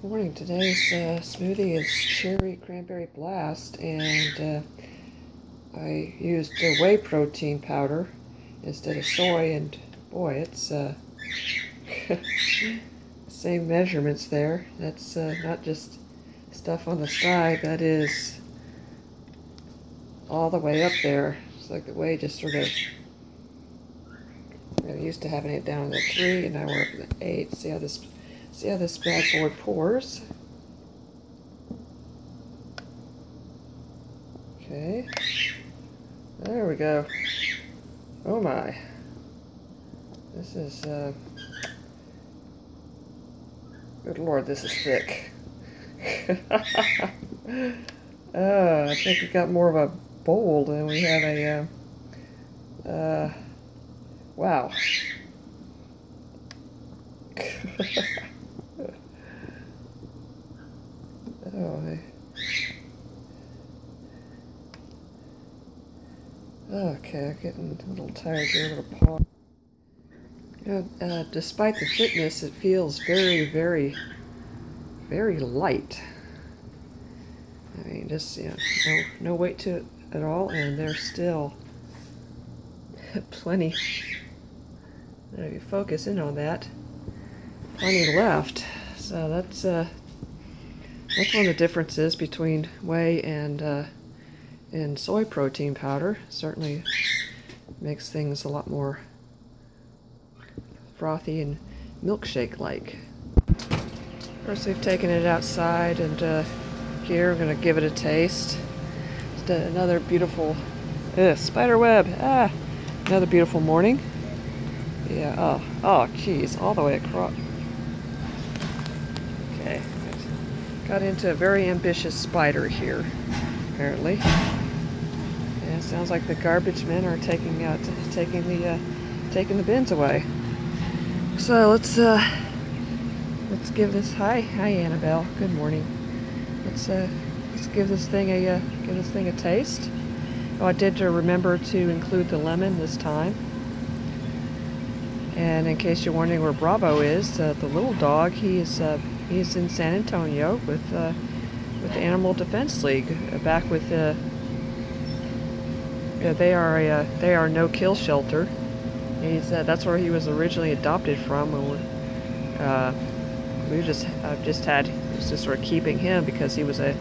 Good morning. Today's uh, smoothie is cherry cranberry blast, and uh, I used whey protein powder instead of soy. And boy, it's uh, same measurements there. That's uh, not just stuff on the side. That is all the way up there. It's like the whey just sort of. I'm used to having it down at three, and now we're up at eight. See how this See how this bad boy pours. Okay. There we go. Oh my. This is, uh... Good lord, this is thick. uh, I think we got more of a bowl than we have a, uh... uh wow. Oh, Okay, I'm getting a little tired here, a little know, uh, despite the thickness, it feels very, very, very light. I mean, just, you know, no, no weight to it at all, and there's still plenty, if you focus in on that, plenty left. So that's, uh, that's one of the differences between whey and uh, and soy protein powder. Certainly makes things a lot more frothy and milkshake-like. Of course, we've taken it outside, and uh, here I'm going to give it a taste. Just another beautiful uh, spider web. Ah, another beautiful morning. Yeah. Oh, oh, geez, all the way across. Okay. Got into a very ambitious spider here, apparently. Yeah, sounds like the garbage men are taking out, taking the, uh, taking the bins away. So let's, uh, let's give this. Hi, hi, Annabelle. Good morning. Let's, uh, let's give this thing a, uh, give this thing a taste. Oh, I did to remember to include the lemon this time. And in case you're wondering where Bravo is, uh, the little dog, he is uh, He's in San Antonio with uh, with the Animal Defense League, uh, back with uh, yeah, they are a uh, they are no kill shelter. He's that's where he was originally adopted from, and we just I've just had just sort of keeping him because he was a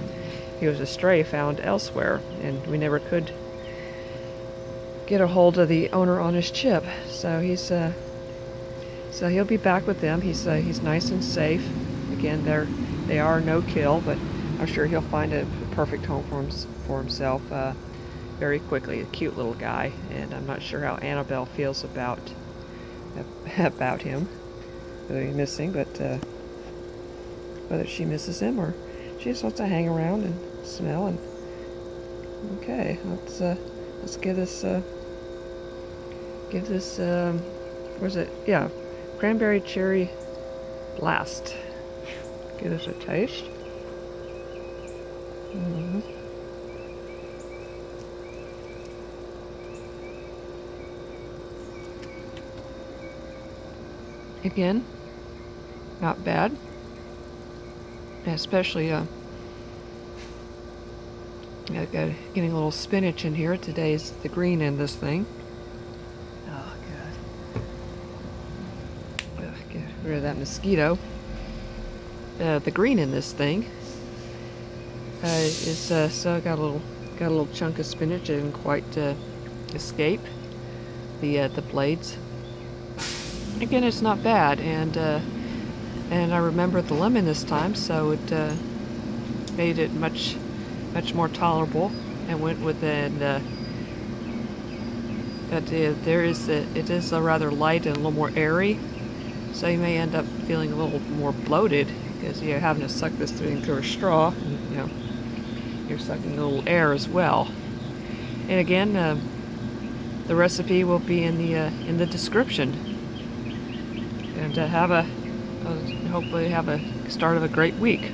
he was a stray found elsewhere, and we never could get a hold of the owner on his chip. So he's uh, so he'll be back with them. He's uh, he's nice and safe. Again, they're, they are no kill, but I'm sure he'll find a perfect home for, him, for himself uh, very quickly. A cute little guy, and I'm not sure how Annabelle feels about about him, whether he's missing, but uh, whether she misses him or she just wants to hang around and smell. And okay, let's uh, let's give this uh, give this um, where's it? Yeah, cranberry cherry blast. Give us a taste. Mm. Again, not bad. Especially, uh, I've got getting a little spinach in here. Today's the green in this thing. Oh, God. get rid of that mosquito uh, the green in this thing uh, is uh, so got a little got a little chunk of spinach. Didn't quite uh, escape the uh, the blades. Again, it's not bad, and and I remember the lemon this time, so it made it much much more tolerable. And went with uh, but there is a, it is a rather light and a little more airy, so you may end up feeling a little more bloated because you're having to suck this thing through a straw. And, you know, you're sucking a little air as well. And again, uh, the recipe will be in the uh, in the description. And to have a uh, hopefully have a start of a great week.